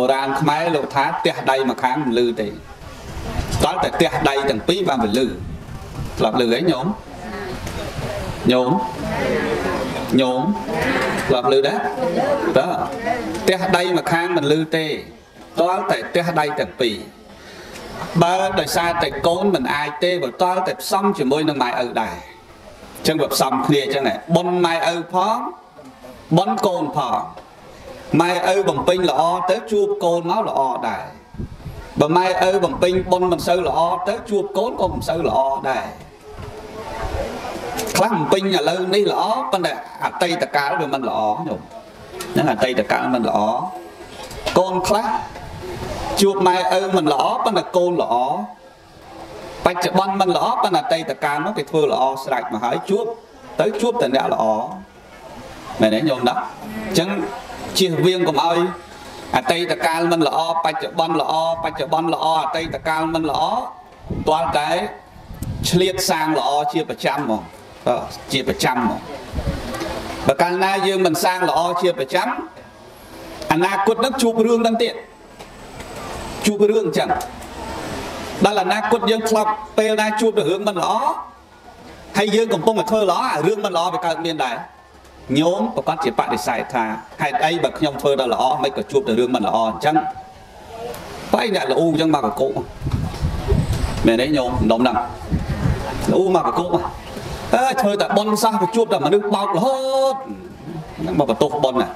បុរាណខ្មែរលោកថាផ្ទះដៃមួយខាងមិនលឺទេតើតែផ្ទះដៃទាំងពីរបានវាលឺធ្លាប់លឺអីញោមញោមញោមធ្លាប់លឺដែរតើផ្ទះដៃមួយខាងមិនលឺទេតើតែផ្ទះដៃទាំងពីរបើដោយសារតែកូនមិនអាចទេបើតល់តែផ្សំជាមួយនឹងម៉ែឪដែរអញ្ចឹងវាផ្សំគ្នាអញ្ចឹងបុនម៉ែឪផងបុនកូនផង ម៉ែឪបំពេញល្អទៅជួបកូនមកល្អដែរបើម៉ែឪបំពេញបុណ្យមិនសូវល្អទៅជួបកូនក៏មិនសូវល្អដែរខ្លះបំពេញឥឡូវនេះល្អប៉ុន្តែអតីតកាលវាមិនល្អញោមហ្នឹងអតីតកាលមិនល្អកូនខ្លះជួបម៉ែឪមិនល្អប៉ុន្តែកូនល្អបច្ចុប្បន្នមិនល្អប៉ុន្តែអតីតកាលនោះគេធ្វើល្អស្រេចមកហើយជួបទៅជួបតែអ្នកល្អមែនទេញោមណាអញ្ចឹង ជៀសវាងកុំឲ្យអតីតកាលមិនល្អបច្ចុប្បន្នល្អបច្ចុប្បន្នល្អអតីតកាលមិនល្អទាល់តែឆ្លៀតសាងល្អជាប្រចាំហ្មងជាប្រចាំហ្មងបើកាលណាយើងមិនសាងល្អជាប្រចាំអនាគតនឹងជួបរឿងហ្នឹងទៀតជួបរឿងអញ្ចឹងដល់អនាគតយើងធ្លាប់ពេលណាជួបតែរឿងមិនល្អហើយយើងកំពុងតែធ្វើល្អអារឿងមិនល្អវាកើតមានដែរ ញោមប្រកាសជាបដិសេធថាហេតុអីបើខ្ញុំធ្វើដល់ល្អមិនក៏ជួបតែរឿងមិនល្អអញ្ចឹងបែរអ្នកល្អូអញ្ចឹងមកកកុកមែនទេញោមដុំហ្នឹងល្អូមកកកុកអើធ្វើតែប៉ុនសោះទៅជួបតែមនុស្សបោករហូតហ្នឹងមកបន្ទោសប៉ុនណា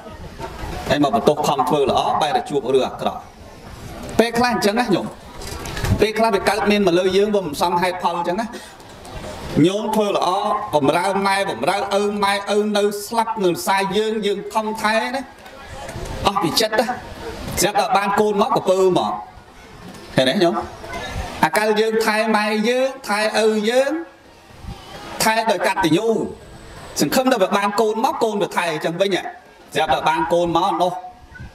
ហើយមកបន្ទោសខំធ្វើល្អបែរតែជួបរឿងអាក្រក់ពេលខ្លះអញ្ចឹងណាញោមពេលខ្លះវាកើតមានមកលើយើងវាមិនសមហេតុផលអញ្ចឹងណា ញោមធ្វើល្អបំរើម៉ែបំរើឪម៉ែឪនៅស្លាប់នៅខ្សែយើងយើងខំថែណាអស់ពីចិត្តណាស្រាប់តែបានកូនមកកពើមកឃើញទេញោមអាកាលយើងថែម៉ែយើងថែឪយើងថែដោយកតញ្ញូសង្ឃឹមថាបើបានកូនមកកូនទៅថែអញ្ចឹងវិញស្រាប់តែបានកូនមកនោះ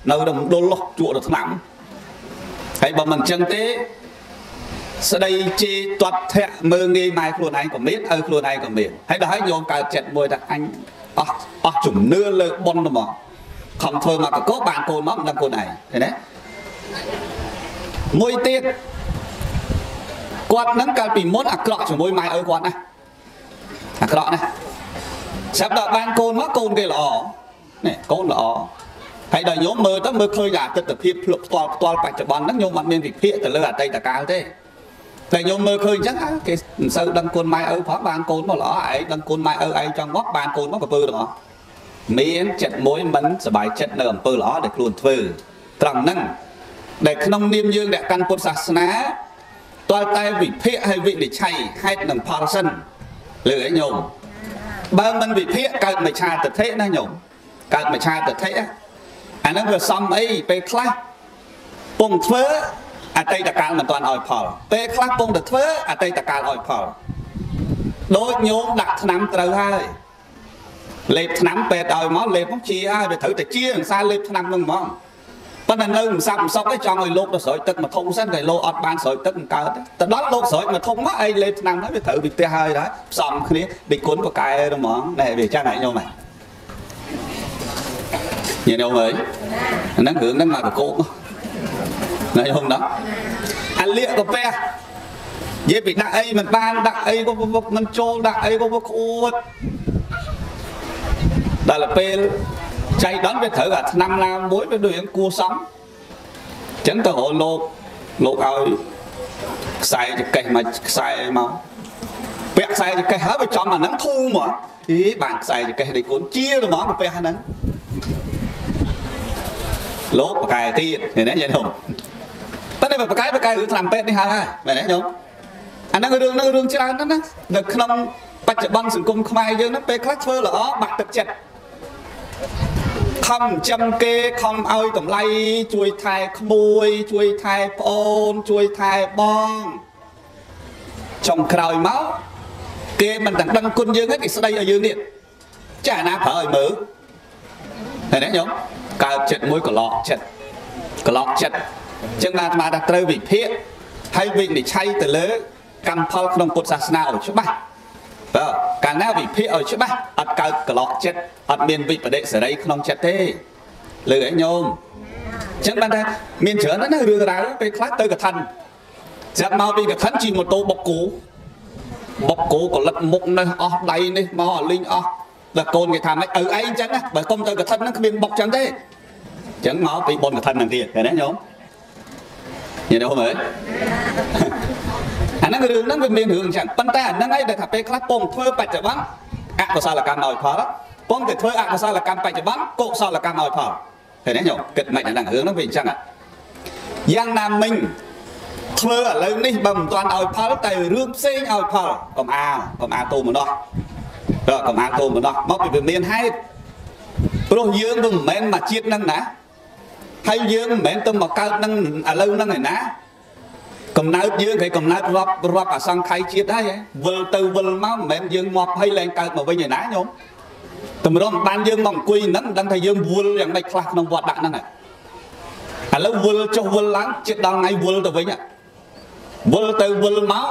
នៅដល់មណ្ឌលជក់ទៅឆ្នាំហើយបើមិនអញ្ចឹងទេ ស្ដីជេរទាត់ធាក់មើងងាយម៉ែខ្លួនឯងក៏មានឪខ្លួនឯងក៏មានហើយដល់ហើយញោមកើតចិត្តមួយថាអញអស់អស់ជំនឿលើប៉ុនទៅមកខំធ្វើមកកកបានកូនមកមិនដឹងខ្លួនឯងឃើញទេមួយទៀតគាត់នឹងកាលពីមុនអាក្រក់ជាមួយម៉ែឪគាត់ណាអាក្រក់ណាស្រាប់ដល់បានកូនមកកូនគេល្អនេះកូនល្អហើយដល់ញោមមើលទៅមើលឃើញអាទិដ្ឋភាពផ្លុកផ្ទាល់ផ្ទាល់បច្ចុប្បន្នហ្នឹងញោមអត់មានវិភាគទៅលើអតីតកាលទេ តែខ្ញុំមើលឃើញអញ្ចឹងគេមិនសូវដឹងគុណម៉ែឪផងបានកូនមកល្អឯងដឹងគុណម៉ែឪឯងចង់មកបានកូនមកកពើទាំងអស់មានចិត្តមួយមិនសบายចិត្តនៅអំពើល្អដែលខ្លួនធ្វើត្រង់ហ្នឹងដែលក្នុងនាមយើងដែលកាន់ពុទ្ធសាសនាតើតែវិភាគហើយវិនិច្ឆ័យហេតុនិងផលសិនលើឯងញោមបើមិនវិភាគកើតមច្ឆាទិដ្ឋិណាញោមកើតមច្ឆាទិដ្ឋិអាហ្នឹងវាសំអីពេលខ្លះពុំធ្វើ អតីតកាលមិនទាន់ឲ្យផលពេលខ្លះពងតែធ្វើអតីតកាលឲ្យផលដូចញោមដាក់ឆ្នាំត្រូវហើយលេបឆ្នាំពេទ្យឲ្យមកលេបមកជាហើយវាត្រូវតែជាអង្សាលេបឆ្នាំនឹងហ្មងប៉ុន្តែនៅមិនសាប់មិនសុកទេចង់ឲ្យលោកទៅស្រោចទឹកមកធំសិនតែលោកអត់បានស្រោចទឹកមិនកើតទៅដល់លោកស្រោចមកធំមកឯងលេបឆ្នាំហើយវាត្រូវពីផ្ទះហើយដែរផ្សំគ្នាដូចគុណបកែហ្មងណែវាចឹងហើយញោមហ្នឹងញញោមអើយហ្នឹងរឿងហ្នឹងមកកកោក ណាយហុំណាអាលៀកកាពះនិយាយពីដាក់អីមិនបានដាក់អីក៏មិនចូលដាក់អីក៏ក្អួតដល់ពេលចៃដន្យវាត្រូវអាឆ្នាំណាមួយវាដូចគួសំអញ្ចឹងទៅរកលោកលោកឲ្យខ្សែចកេះមកខ្សែមកពាក់ខ្សែចកេះហើយវាចំអាហ្នឹងធូរមកអីបានខ្សែចកេះដូចគុនជាហ្មងកាពះហ្នឹងលោកបកែទៀតនេះណាយល់ទេប៉ុន្តែបកកាយបកកាយរឿងខ្លាំងពេទ្យនេះហើយមែនទេញោមអាហ្នឹងរឿងហ្នឹងរឿងច្រើនណាស់ណានៅក្នុងបច្ចុប្បន្នសង្គមខ្មែរយើងហ្នឹងពេលខ្លះធ្វើល្អបាក់ទឹកចិត្តខំចិញ្ចឹមគេខំឲ្យតម្លៃជួយថែក្មួយ ជួយថែប្អូន ជួយថែបងចុងក្រោយមកគេមិនទាំងដឹងគុណយើងទេគេស្ដីឲ្យយើងនេះចាណាប្រើឲ្យមើលឃើញទេញោមកើតចិត្តមួយកន្លក់ចិត្តកន្លក់ចិត្ត ចឹងបានអាត្មាថាត្រូវវិភាគហើយវិនិច្ឆ័យទៅលើកម្មផលក្នុងពុទ្ធសាសនាឲ្យច្បាស់បើកាលណាវិភាគឲ្យច្បាស់អត់កើតក្លោកចិត្តអត់មានវិបដិសេរីក្នុងចិត្តទេលើឯងញោមចឹងបានថាមានច្រើនណាស់រឿងរ៉ាវពេលខ្លះទៅកឋិនស្រាប់មកពីកឋិនជិះម៉ូតូបុកគូបុកគូក៏លិតមុខនេះអស់ដៃនេះមកអាលីងអស់ដល់កូនគេថាម៉េចឪឯងអញ្ចឹងណាបើកុំទៅកឋិនហ្នឹងគ្មានបុកចឹងទេអញ្ចឹងមកពីបុណ្យកឋិនហ្នឹងទៀតឃើញទេញោម ញញោមមើលអាហ្នឹងរឿងហ្នឹងវាមានរឿងអញ្ចឹងប៉ុន្តែអាហ្នឹងឯងដែលថាពេលខ្លះពងធ្វើបច្ចុប្បន្នអកុសលកម្មឲ្យផលពងតែធ្វើអកុសលកម្មបច្ចុប្បន្នកុសលកម្មឲ្យផលឃើញទេញោមគិតមិនអាហ្នឹងរឿងហ្នឹងវាអញ្ចឹងយ៉ាងណាមិញធ្វើឥឡូវនេះបើមិនទាន់ឲ្យផលតែរឿងផ្សេងឲ្យផលកុំអាកុំអាតូម្ដោះក៏កុំអាតូម្ដោះមកពីវាមានហេតុព្រោះយើងមិនមែនមកជាតិហ្នឹងណា ហើយយើងមិនមែនទៅមកកើតនឹងឥឡូវហ្នឹងឯណាកំណើតយើងគេកំណើតរាប់រាប់អសង្ខ័យជាតិហើយវិលទៅវិលមកមិនមែនយើងមកហើយឡើងកើតមកវិញឯណាញោមតម្រុំបានយើងមកអង្គុយហ្នឹងមិនដឹងថាយើងវល់យ៉ាងម៉េចខ្លះក្នុងវត្តដាក់ហ្នឹងឥឡូវវល់ចុះវល់ឡើងជិតដល់ថ្ងៃវល់ទៅវិញវល់ទៅវល់មក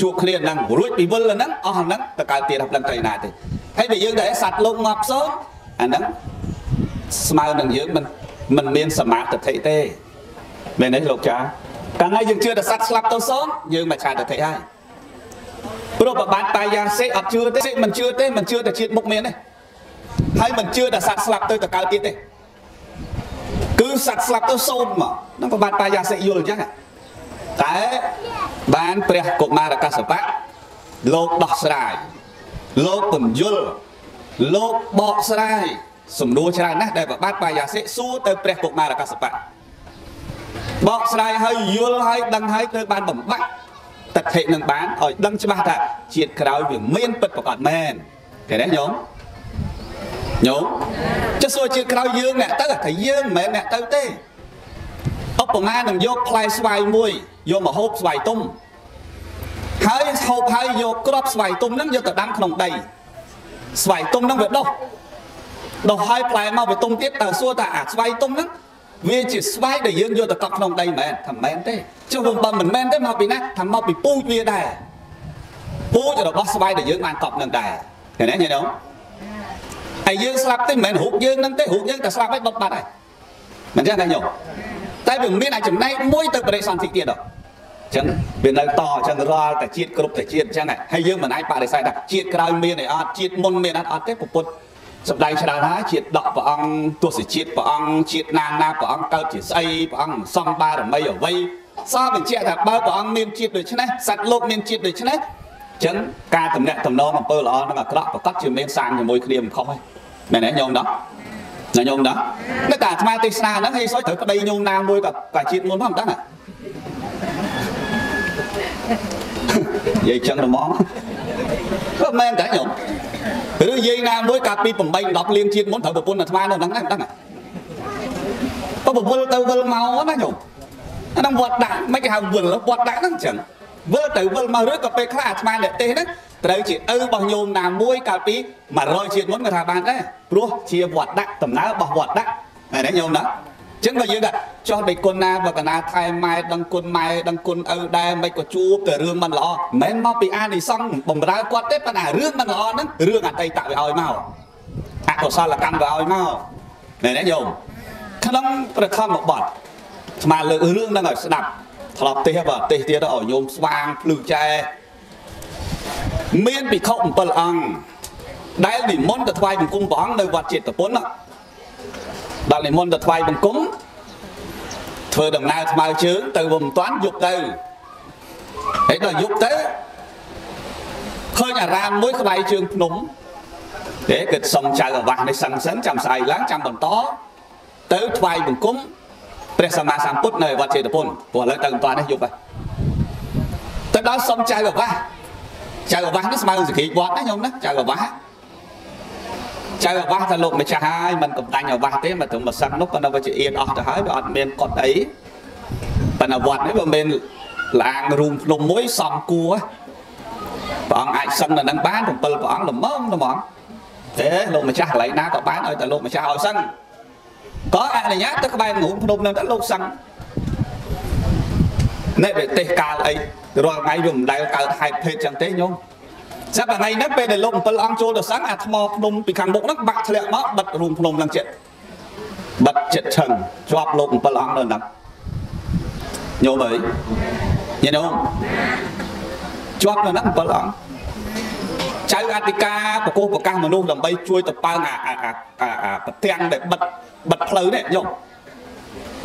ជួបគ្នាហ្នឹងរួចពីវិលហ្នឹងអស់ហ្នឹងទៅកើតទៀតដល់ទៅណាទេហើយបើយើងដែលសัตว์លោកមកផ្សូនអាហ្នឹងស្មើនឹងយើងមិន មិនមានសមាធិទេមែនទេលោកចាកាលណាយើងជឿតែសត្វស្លាប់ទៅសូនយើងមកឆាតតិហើយព្រោះប្របាទបាយាសេអត់ជឿទេមិនជឿទេមិនជឿតែជាតិមុខមានទេហើយមិនជឿតែសត្វស្លាប់ទៅទៅកើតទៀតទេគឺសត្វស្លាប់ទៅសូនមកនឹងប្របាទបាយាសេយល់អញ្ចឹងតែបានព្រះកុមារកសបៈលោកដោះស្រាយលោកពន្យល់លោកបកស្រាយ សំណួរច្រើនណាស់ដែលប្របាទបាយាសិសួរទៅព្រះកុមារកសបៈបកស្រាយហើយយល់ហើយដឹងហើយទៅបានបំបាក់តថិនឹងបានឲ្យដឹងច្បាស់ថាជាតិក្រោយវាមានពិតប្រកបមែនឃើញទេញោមញោមចុះសួរជាតិក្រោយយើងអ្នកទៅតែយើងមិនមែនអ្នកទៅទេឧបមានឹងយកផ្លែស្វាយមួយយកមកហូបស្វាយទុំហើយហូបហើយយកគ្រាប់ស្វាយទុំហ្នឹងយកទៅដាំក្នុងដីស្វាយទុំហ្នឹងវាដុះ ដុះហើយផ្លែមកវាទុំទៀតតើសួរថាអាស្វាយទុំហ្នឹងវាជាស្វាយដែលយើងយកទៅកប់ក្នុងដីមែនថាមែនទេចុះបើមិនមែនទេមកពីណាថាមកពីពូជវាដែរពូជរបស់ស្វាយដែលយើងបានកប់នឹងដែរឃើញទេញ៉ៃនោះហើយយើងស្លាប់ទេមិនមែនរូបយើងនឹងទេរូបយើងតែស្លាប់ហើយបត់បាត់ហើយមិនចឹងទេញោមតែវាមានអាចចំណែកមួយទៅបរិសន្ធិទៀតដល់ចឹងវានៅតអញ្ចឹងរាល់តែជាតិគ្រប់តែជាតិអញ្ចឹងហើយយើងមិនអាចបដិសេធថាជាតិក្រោយមានអីអត់ជាតិមុនមានអត់អត់ទេពុទ្ធ សម្ដែងច្រើនហើយជាតិដកព្រះអង្គទស្សជាតិព្រះអង្គជាតិណាណាព្រះអង្គកើតជាស្អីព្រះអង្គសំបារមីអ្វីសរបញ្ជាក់ថាបើព្រះអង្គមានជាតិដូចនេះសត្វលោកមានជាតិដូចនេះអញ្ចឹងការតំណាក់តំណងអំពើល្អនឹងអាក្រក់ប្រកាសជាមានសាងជាមួយគ្នាមិនខុសទេមែនទេញោមដល់ណាញោមដល់នៅតែអាត្មាទេសនាហ្នឹងហើយសុយត្រូវប្តីញោមណាមួយក៏ក៏ជាតិមុនផងមិនដឹងនិយាយចឹងហ្មងក៏មែនតែញោមឬ យាយណាមួយកាលពី8 10លានជាតិមុនត្រូវប្រពន្ធអាត្មានៅហ្នឹងដែរដឹងតែប្រវល់ទៅវិលមកណាញោមអាហ្នឹងវត្តដាក់មិនគេហៅវិលវត្តដាក់ហ្នឹងចឹងវិលទៅវិលមកឬក៏ពេលខ្លះអាត្មាអ្នកទេសហ្នឹងត្រូវជាឪរបស់ញោមណាមួយកាលពី100ជាតិមុនក៏ថាបានដែរព្រោះជាវត្តដាក់ដំណើររបស់វត្តដាក់មែនទេញោមណា ចឹងបើយើងថាចោះដេកគុណណាបើកណាថែម៉ែដឹងគុណម៉ែដឹងគុណឪដែរមិនក៏ជួបតែរឿងមិនល្អមិនមែនមកពីអានិសង្ឃបំរើគាត់ទេប៉ុន្តែរឿងមិនល្អហ្នឹងរឿងអតីតវាឲ្យមកអកុសលកម្មវាឲ្យមកមែនទេញោមក្នុងប្រខំបត់ស្មាលើករឿងហ្នឹងឲ្យស្ដាប់ធ្លាប់ទេសបើទេសទៀតឲ្យញោមស្វាងភ្លឺចែមានភិក្ខុ7អង្គដែលនិមន្តទៅថ្វាយបង្គំព្រះអង្គនៅវត្តចេតពុន ដល់និមន្តទៅថ្វាយបង្គំធ្វើដំណើរស្មៅជើងទៅវមិនតាន់យប់ទៅហើយដល់យប់ទៅឃើញអារាមមួយក្បែរជើងភ្នំទេគិតសុំចៅអាវាសនេះសឹងសិនចាំស្អែកឡើងចាំបន្តទៅថ្វាយបង្គំព្រះសម្មាសម្ពុទ្ធនៅវត្តចេតពុនព្រោះឥឡូវទៅមិនតាន់នេះយប់ហើយទៅដល់សុំចៅអាវាសចៅអាវាសនេះស្មើនឹងសក្តិវត្តណាញោមណាចៅអាវាស ចៅអាវាសថាលោកម្ចាស់ហើយមិនកំដាញ់អាវាសទេមកត្រឹមម្សឹងនោះក៏នៅវាជាអៀនអស់ទៅហើយវាអត់មានកត់អីប៉ុន្តែវត្តនេះវាមិនឡាងរូងភ្នំមួយសំគួរព្រះអង្គអាចសឹងនៅនឹងបាន7ព្រះអង្គល្មមល្មមទេលោកម្ចាស់កន្លែងណាក៏បានឲ្យតែលោកម្ចាស់ឲ្យសឹងក៏អនុញ្ញាតទៅក្បែររូងភ្នំនឹងទៅលោកសឹងនេះវាទេសកាលអីរាល់ថ្ងៃវាមិនដែលកើតហេតុភេទចឹងទេញោម ចាប់ថ្ងៃហ្នឹងពេលដែលលោក7អង្គចូលទៅសឹងអាថ្មភ្នំពីខាងមុខហ្នឹងបាក់ធ្លាក់មកបិទរូងភ្នំឡើងចិត្តបិទចិត្តឈឹងជាប់លោក7អង្គនៅហ្នឹងញោមអើយញោមជាប់នៅហ្នឹង7អង្គចៅអធិការបកុសប្រកាសមនុស្សដើម្បីជួយទៅប៉ើងអាអាអាប្រទាំងដែលបិទបិទផ្លូវនេះញោម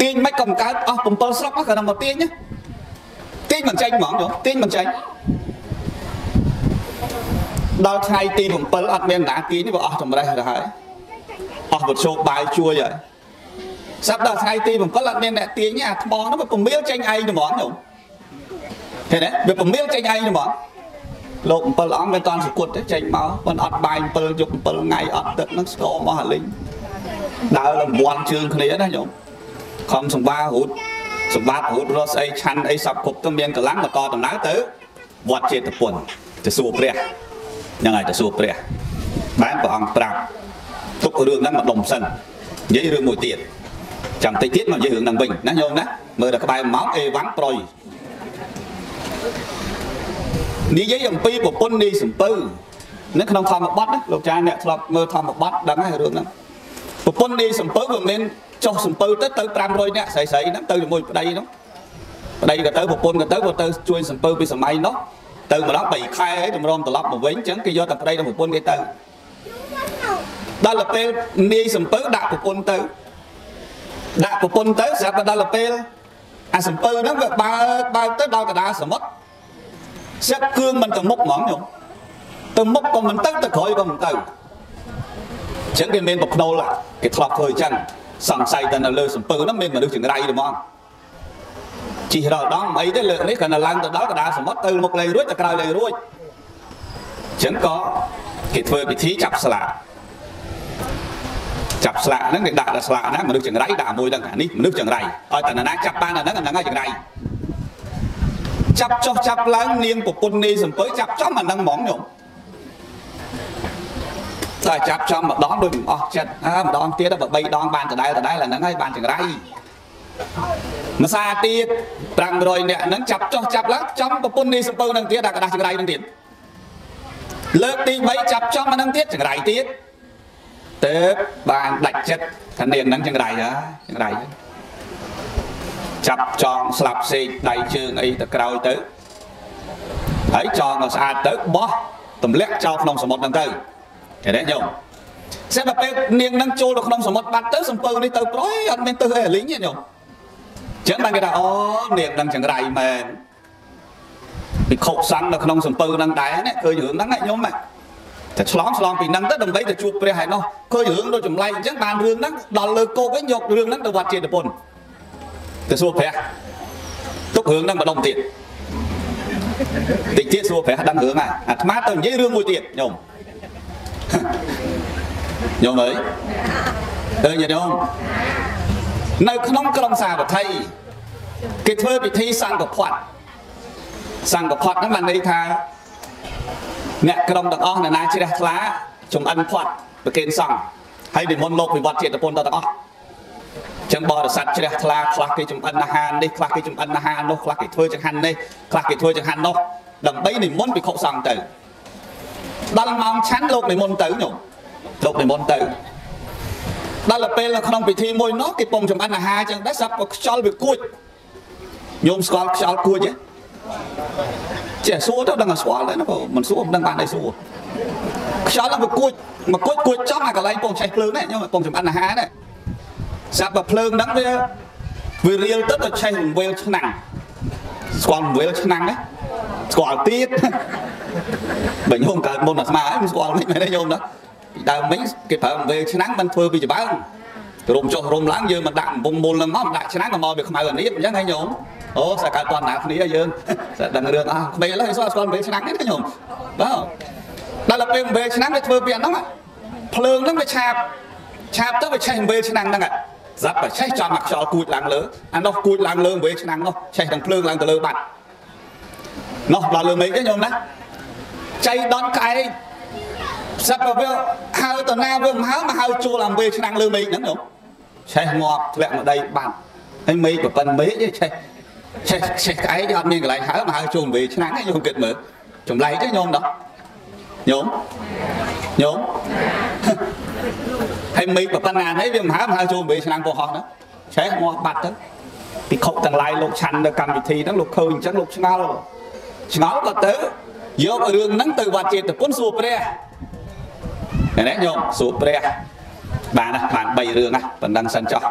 ទាញមិនក៏កើតអស់7ស្រុកក៏នឹងមកទាញទាញមិនចេញហ្មងញោមទាញមិនចេញ ដល់ថ្ងៃទី7អត់មានណាទាញនេះវាអស់ចម្រេះទៅហើយអស់វត្ថុបាយជួយហើយសប្តាហ៍ថ្ងៃទី7អត់មានអ្នកទាញអាថ្មនោះវាពមៀលចេញឯងហ្មងញោមឃើញទេវាពមៀលចេញឯងហ្មងលោក7អង្គមិនតាន់សគុតទេចេញមកមិនអត់បាយ7យប់7ថ្ងៃអត់ទឹកនឹងស្គរមកអាលីងដើរលំវាន់ជើងគ្នាណាញោមខំសម្បារូតសម្បត្តិរូតរស់ស្អីឆាន់អីសពគ្រប់ទៅមានកម្លាំងបន្តដំណើរទៅវត្តចេតពុនទៅសួរព្រះ ហ្នឹងហើយទៅសួរព្រះបានព្រះអង្គប្រាប់ទុករឿងហ្នឹងមកដុំសិននិយាយរឿងមួយទៀតចាំតិចទៀតមកនិយាយរឿងហ្នឹងវិញណាញោមណាមើលតែក្បែរម៉ោងអេវ៉ាន់ប្រុយនិយាយអំពីប្រពន្ធនីសំពៅនៅក្នុងធម្មបទណាលោកចាអ្នកធ្លាប់មើលធម្មបទដឹងហើយរឿងហ្នឹងប្រពន្ធនីសំពៅវាមិនចុះសំពៅទៅទៅ500នាក់ស្រីស្រីហ្នឹងទៅជាមួយប្តីហ្នឹងប្តីក៏ទៅប្រពន្ធក៏ទៅក៏ទៅជួយសំពៅពីសម័យនោះ ទៅម្ដង3ខែតម្រុំត្រឡប់មកវិញអញ្ចឹងគេយកតែប្តីនិងប្រពន្ធគេទៅដល់ពេលនាយសំពៅដាក់ប្រពន្ធទៅដាក់ប្រពន្ធទៅស្រាប់តែដល់ពេលអាសំពៅហ្នឹងវាបើកបើកទៅដល់កណ្ដាលសមុទ្រស្រាប់គ្រឿងមិនទៅមុខហ្មងញោមទៅមុខក៏មិនទៅទៅក្រោយក៏មិនទៅអញ្ចឹងគេមានប្រភ្នូលគេធ្លាប់ធ្វើអញ្ចឹងសង្ស័យតែនៅលើសំពៅហ្នឹងមានមនុស្សចង្រៃហ្មង ជិះរកដងអីទេលើកនេះគាត់នៅឡើងទៅដល់កណ្ដាលសមុទ្រទៅមុខលេងរួចទៅក្រោយលេងរួចអញ្ចឹងក៏គេធ្វើពិធីចាប់ស្លាកចាប់ស្លាកហ្នឹងគេដាក់ដល់ស្លាកហ្នឹងមនុស្សចង្រៃដាក់មួយហ្នឹងអានេះមនុស្សចង្រៃឲ្យតែណាចាប់បានអាហ្នឹងអាហ្នឹងហើយចង្រៃចាប់ចុះចាប់ឡើងនាងប្រពន្ធនាយសំពើចាប់ចំអាហ្នឹងហ្មងញោមតែចាប់ចំម្ដងដូចអស់ចិត្តអើម្ដងទៀតបើ3ដងបានដដែលដដែលអាហ្នឹងហើយបានចង្រៃ ម្សាទៀត500នាក់ហ្នឹងចាប់ចុះចាប់ឡើងចំប្រពន្ធនាយសំពើហ្នឹងទៀតដាក់กระดาษចង្រៃហ្នឹងទៀតលើកទី3ចាប់ចំអាហ្នឹងទៀតចង្រៃទៀតទៅបានដាច់ចិត្តថានាងហ្នឹងចង្រៃហ៎ចង្រៃចាប់ចងស្លាប់សេកដៃជើងអីទៅក្រោយទៅហើយចងឲ្យស្អាតទៅបោះទម្លាក់ចោលក្នុងសមុទ្រហ្នឹងទៅឃើញទេញោមសិនដល់ពេលនាងហ្នឹងចូលទៅក្នុងសមុទ្របាត់ទៅសំពើនេះទៅប្រយអត់មានទៅអីលីងទេញោម ចឹងបានគេថាអូនាងហ្នឹងចង្រៃមែនពិខុសង្ឃនៅក្នុងសំពើហ្នឹងដែរណាឃើញរឿងហ្នឹងញោមតែឆ្លងឆ្លងពីហ្នឹងទៅដើម្បីទៅជួបព្រះហើយនោះឃើញរឿងដូចចម្លែកអញ្ចឹងបានរឿងហ្នឹងដល់លើគោកវិញយករឿងហ្នឹងទៅវត្តចេតពុនទៅសួរព្រះទុករឿងហ្នឹងម្ដុំទៀតតិចទៀតសួរព្រះដឹងរឿងហើយអាត្មាទៅនិយាយរឿងមួយទៀតញោមញោមអើយអើញោម នៅក្នុងក្រុងសាវត្ថីគេធ្វើពិធីសង្ឃផាត់សង្ឃផាត់ហ្នឹងបានន័យថាអ្នកក្រុមទាំងអស់អ្នកណាជ្រះថ្លាចំអិនផាត់ប្រគេនសង្ឃហើយនិមន្តលោកវិវត្តជាតិពុនដល់ទាំងអស់ចឹងបរិស័ទជ្រះថ្លាខ្លះគេចំអិនអាហារនេះខ្លះគេចំអិនអាហារនោះខ្លះគេធ្វើចង្ហាន់នេះខ្លះគេធ្វើចង្ហាន់នោះដើម្បីនិមន្តភិក្ខុសង្ឃទៅដល់ម៉ោងឆាន់លោកនិមន្តទៅញោមលោកនិមន្តទៅ ដល់ពេលនៅក្នុងពិធីមួយនោះគេពងចំអិនអាហារចឹងដែរសាប់ក៏ខ្យល់វាគួចញោមស្គាល់ខ្យល់គួចទេចេះសួរទៅដឹងតែស្គាល់ដែរណាបងមិនសួរមិនដឹងបានតែសួរខ្យល់វាគួចមកគួចគួចចំអាកន្លែងពងឆេះភ្លើងនេះញោមពងចំអិនអាហារនេះសាប់បើភ្លើងហ្នឹងវាវារៀលទៅទៅឆេះរង្វេលឆ្នាំងស្គាល់រង្វេលឆ្នាំងណាស្គាល់ទៀតបើញោមកើតមុនអាស្មាហើយមិនស្គាល់មិនមែនទេញោមណា ពីដើមមិញគេប្រើរង្វេលឆ្នាំងមិនធ្វើពីច្បើងរុំចុះរុំឡើងយើងមិនដាក់កំពុងមុលហ្នឹងមកមិនដាក់ឆ្នាំងក៏មកវាខ្មៅអានេះអញ្ចឹងហើយញោមអូសាកើតតណ្ណាគ្នាយើងសាដឹងរឿងអស់ក្មេងឡើយស្គាល់ស្គាល់រង្វេលឆ្នាំងទេញោមបាទដល់ពេលរង្វេលឆ្នាំងវាធ្វើពីអាហ្នឹងភ្លើងហ្នឹងវាឆាបឆាបទៅវាឆេះវេឆ្នាំងហ្នឹងស្រាប់តែឆេះចំមកខ្យល់គួចឡើងលើអានោះគួចឡើងលើវេឆ្នាំងនោះឆេះទាំងភ្លើងឡើងទៅលើបាត់នោះដល់លើមេឃទេញោមណាចៃដនក្អែក ស្រាប់តែវាហៅតណាវាមិនហៅមកហៅជួលអំវេឆ្នាំងលើមេឃហ្នឹងញោមឆេះងាប់ធ្លាក់មកដីបាត់ហើយមេឃប្រប៉ិនមេឃទេឆេះឆេះឆេះក្អែកអត់មានកន្លែងហៅមកហៅជួលវេឆ្នាំងទេញោមគិតមើលចម្លែកទេញោមដោះញោមញោមហហើយមេឃប៉ុណ្ណានេះវាមហាមហាចូល8ឆ្នាំកុហកហ្នឹងឆេះងាប់បាត់ទៅពិខុទាំងឡាយលោកឆាន់នៅកម្មវិធីហ្នឹងលោកឃើញអញ្ចឹងលោកឆ្ងល់ឆ្ងល់ក៏ទៅយករឿងហ្នឹងទៅវត្តចេតពុនសួរព្រះ ឃើញទេញោមសួរព្រះបានណាបាន3រឿងណាប៉ុណ្ណឹងសិនចុះ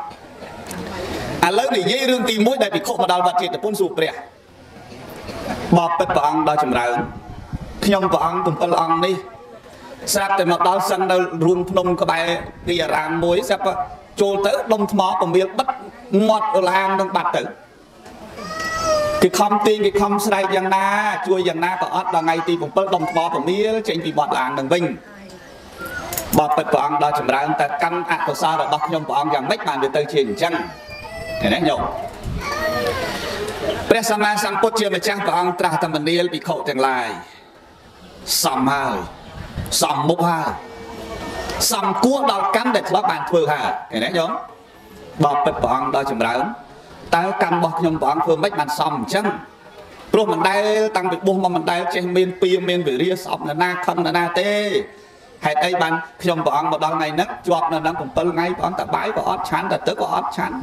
ឥឡូវនិយាយរឿងទី1ដែលពិខុមកដល់វត្តចេតពុនសួរព្រះបបពិតព្រះអង្គដល់ចម្រើនខ្ញុំព្រះអង្គ7អង្គនេះស្រាប់តែមកដល់សឹងនៅរួមភ្នំក្បែរទីអារាមមួយស្រាប់ចូលទៅដុំថ្មពមៀលបិទមាត់ឡាងនឹងបាត់ទៅគេខំទាញគេខំស្រែកយ៉ាងណា ជួយយ៉ាងណាក៏អត់ដល់ថ្ងៃទី7ដុំថ្មពមៀលចេញពីមាត់ឡាងនឹងវិញ បបិទ្ធព្រះអង្គដល់ចម្រើនតែកម្មអកុសលរបស់ខ្ញុំព្រះអង្គយ៉ាងម៉េចបានវាទៅជាអញ្ចឹងឃើញទេញោមព្រះសម្មាសម្ពុទ្ធជាម្ចាស់ព្រះអង្គត្រាស់តែមនាលភិក្ខុទាំងឡាយសំហើយសំមុខហើយសំគួរដល់កម្មដែលធ្លាប់បានធ្វើហើយឃើញទេញោមបបិទ្ធព្រះអង្គដល់ចម្រើនតើកម្មរបស់ខ្ញុំព្រះអង្គធ្វើម៉េចបានសមអញ្ចឹងព្រោះមិនដែលតាំងពីបុះមកមិនដែលចេះមានពៀមានវិរិយស្អប់នរណាខឹងនរណាទេ ហេតុអីបានខ្ញុំព្រះអង្គមកដល់ថ្ងៃហ្នឹងជាប់នៅហ្នឹង7ថ្ងៃព្រះអង្គតបាយក៏អត់ឆាន់តែទឹកក៏អត់ឆាន់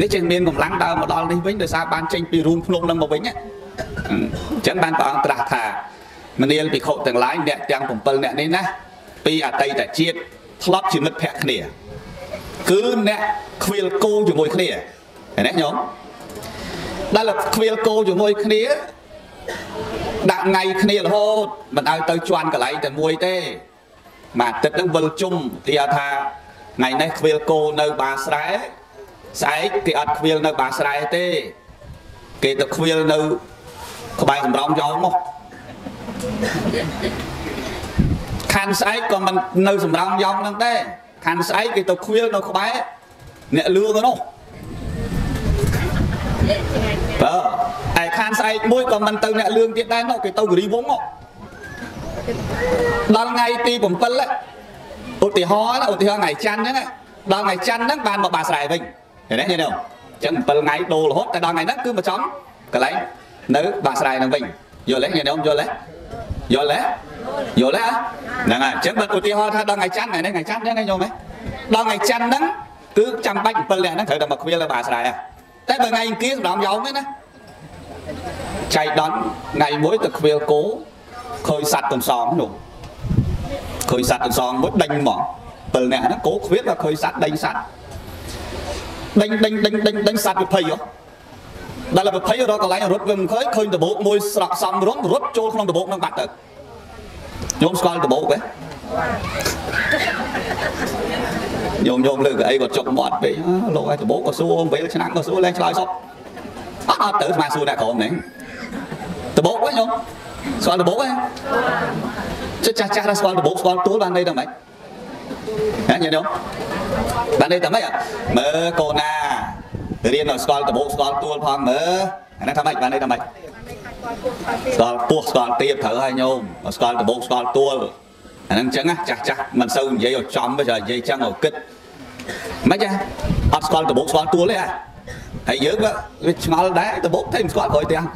នេះចេះមានកម្លាំងដើរមកដល់នេះវិញដោយសារបានចេញពីរូងភ្នំហ្នឹងមកវិញអញ្ចឹងបានព្រះអង្គត្រាស់ថាមនាលភិក្ខុទាំងឡាយអ្នកទាំង7អ្នកនេះណាពីអតីតជាតិធ្លាប់ជាមិត្តភក្តិគ្នាគឺអ្នកខ្វៀលគោជាមួយគ្នាឃើញទេញោមដែលខ្វៀលគោជាមួយគ្នាដាក់ថ្ងៃគ្នារហូតមិនឲ្យទៅជន់កន្លែងតែមួយទេ មួយអាទិត្យហ្នឹងវិលជុំទីថាថ្ងៃនេះខ្វៀលគោនៅបាស្រែស្អែកគេអត់ខ្វៀលនៅបាស្រែទេ គេទៅខ្វៀលនៅក្បែរសំរោងយ៉ងមកខាន់ស្អែកក៏មិននៅសំរោងយ៉ងហ្នឹងដែរខាន់ស្អែកគេទៅខ្វៀលនៅក្បែរអ្នកលឿងនោះបើឯខានស្អែកមួយក៏មិនទៅអ្នកលឿងទៀតដែរនោះគេទៅគិរីវង ដល់ថ្ងៃទី7ឧទាហរណ៍ឧទាហរណ៍ថ្ងៃច័ន្ទហ្នឹងដល់ថ្ងៃច័ន្ទហ្នឹងបានមកបាស្រែវិញឃើញទេញ៉ឹងចឹង7ថ្ងៃដូររហូតតែដល់ថ្ងៃហ្នឹងគឺមកចំកន្លែងនៅបាស្រែហ្នឹងវិញយល់ទេញ៉ឹងយល់ទេយល់ទេយល់ទេហ្នឹងហើយអញ្ចឹងបើឧទាហរណ៍ថាដល់ថ្ងៃច័ន្ទថ្ងៃនេះថ្ងៃច័ន្ទហ្នឹងញោមហ៎ដល់ថ្ងៃច័ន្ទហ្នឹងគឺចាំបាច់7នាក់ហ្នឹងត្រូវតែមកខ្វៀលនៅបាស្រែតែបើថ្ងៃអង្គារសម្រាប់យ៉ោមទេណាចៃដន្យថ្ងៃមួយទៅខ្វៀលគោ ឃើញសัตว์ទំសងនោះឃើញសัตว์ទំសងមួយដេញមក7នាក់ហ្នឹងគោខ្វៀលក៏ឃើញសัตว์ដេញសัตว์ដេញដេញដេញដេញដេញសัตว์វិភ័យហ៎ដល់វិភ័យរកកន្លែងរត់វាមិនឃើញឃើញដបោកមួយស្រក់សំរំរត់ចូលក្នុងដបោកនឹងបាត់ទៅញោមស្គាល់ដបោកទេញោមញោមលើកអីក៏ចុកមាត់ពេកលោកឯងដបោកក៏សួរពេលឆ្នាំក៏សួរលែងឆ្លើយសពអត់ទៅស្មាសួរអ្នកក្រុមហ្នឹងដបោកវិញញោម ស្គាល់ដបោកទេចុះចាស់ចាស់ដល់ស្គាល់ដបោកស្គាល់ទួលបានន័យដល់ម៉េចហ៎ញោមបានន័យដល់ម៉េចមើលកូនណារៀននៅស្គាល់ដបោកស្គាល់ទួលផងមើលអាហ្នឹងថាម៉េចបានន័យដល់ម៉េចស្គាល់ពោះស្គាល់ទៀបត្រូវហើយញោមស្គាល់ដបោកស្គាល់ទួលអាហ្នឹងអញ្ចឹងចាស់ចាស់មិនសូវនិយាយឲ្យចំទេនិយាយចឹងឲ្យគិតមិនចាអត់ស្គាល់ដបោកស្គាល់ទួលទេហើយយើងវាឆ្ងល់ដែរដបោកតែមិនស្គាល់ក្រោយទាំង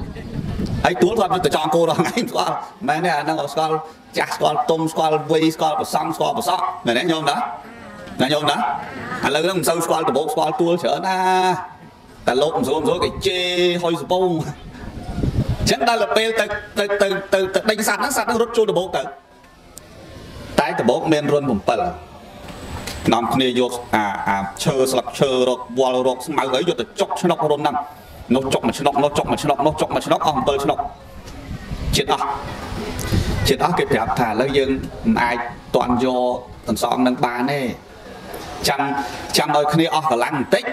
ហើយទួលគាត់ទៅចង់គោដល់ថ្ងៃស្គាល់មែនទេអាហ្នឹងស្គាល់ចាស់ស្គាល់ទុំស្គាល់វ័យស្គាល់ប្រសំស្គាល់ប្រសក់មែនទេញោមតាណាញោមតាឥឡូវហ្នឹងមិនសូវស្គាល់ដបោកស្គាល់ទួលច្រើនណាតែលោកមិនស្រួលមិនស្រួលគេជេរហុយសពងចឹងដល់ទៅពេលទៅទៅទៅទៅដេញសัตว์ហ្នឹងសัตว์ហ្នឹងរត់ចូលដបោកទៅតែដបោកមានរុន7នាំគ្នាយកអាអាឈើស្លឹកឈើរកវល់រកស្មៅហើយយកទៅចុកឆ្នុករុនហ្នឹង នោះចុកមួយឆ្នុកនោះចុកមួយឆ្នុកនោះចុកមួយឆ្នុកអស់7ឆ្នុកជាតិអស់ជាតិអស់គេប្រាប់ថាឥឡូវយើងមិនអាចតន់យកទាំងសងនឹងបានទេចាំចាំឲ្យគ្នាអស់កម្លាំងបន្តិច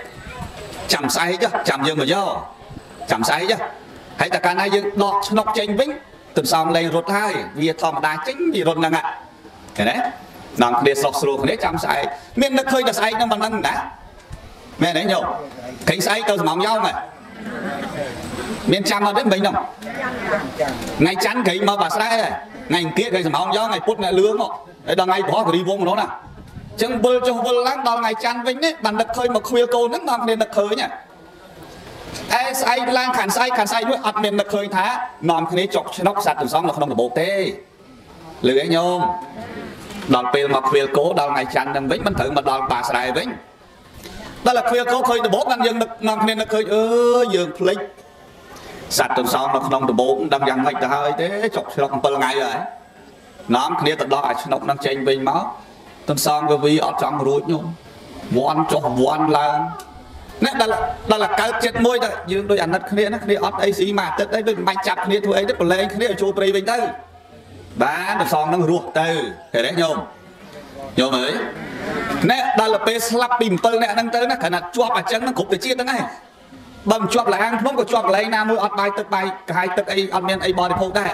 ចាំស្អែកចាំយើងមកយកចាំស្អែកហើយតែកាលណាយើងដកឆ្នុកចេញវិញទាំងសងលែងរត់ហើយវាធម្មតាចេញវារត់ហ្នឹងហ่ะឃើញទេនាំគ្នាស្រស់ស្រួលគ្នាចាំស្អែកមាននឹកឃើញតែស្អែកហ្នឹងមិនដឹងណាមែនទេញោមឃើញស្អែកទៅសំងយ៉ងហ៎ មានចាំអត់ទេមិញនោះថ្ងៃច័ន្ទក្រែងមកបាស្រែថ្ងៃអង្គារក្រែងសំងយ៉ងថ្ងៃពុធអ្នកលឿងមកហើយដល់ថ្ងៃប្រោះគរីវងម្ដងណាចឹងវិលចុះវិលឡើងដល់ថ្ងៃច័ន្ទវិញនេះបាននឹកឃើញមកខ្វៀលកូនហ្នឹងនាំគ្នានឹកឃើញហ៎អែស្អែកឡើងខាងស្អែកខាងស្អែកមួយអត់មាននឹកឃើញថានាំគ្នាចុកឆ្នុកសัตว์ទាំងសងនៅក្នុងរបបទេលឺឯងញោមដល់ពេលមកឃ្វាលគោដល់ថ្ងៃច័ន្ទហ្នឹងវិញមិនត្រូវមកដល់បាស្រែវិញ ដល់តែឃ្វាលគោឃើញដបោកដល់យើងនឹកនាំគ្នានឹកឃើញអឺយើងភ្លេចសត្វទន្សោងនៅក្នុងដបោកដឹងយ៉ាងម៉េចទៅហើយទេចុកឆ្លុក7ថ្ងៃហើយនាំគ្នាទៅដោះឲ្យឆ្នុកនឹងចេញវិញមកទន្សោងវាវីអត់ចង់រួចញោមវ័នចុះវ័នឡើងណែដល់ដល់កើតចិត្តមួយទៅយើងដូចអាណិតគ្នាណាគ្នាអត់អីស៊ីមួយអាទិត្យអីដូចមិនបាច់ចាប់គ្នាធ្វើអីទៅប្រឡែងគ្នាឲ្យចូលព្រៃវិញទៅបានទន្សោងនឹងរស់ទៅឃើញទេញោម ញោមអើយណែដល់ពេលស្លាប់ពី7នាក់ហ្នឹងទៅណាខណៈជាប់អញ្ចឹងហ្នឹងគ្រប់ទៅជាតិហ្នឹងឯងបើមិនជាប់លាងភ្នំក៏ជាប់កន្លែងណាមួយអត់បាយទឹកបាយកាយទឹកអីអត់មានអីបរិភោគដែរ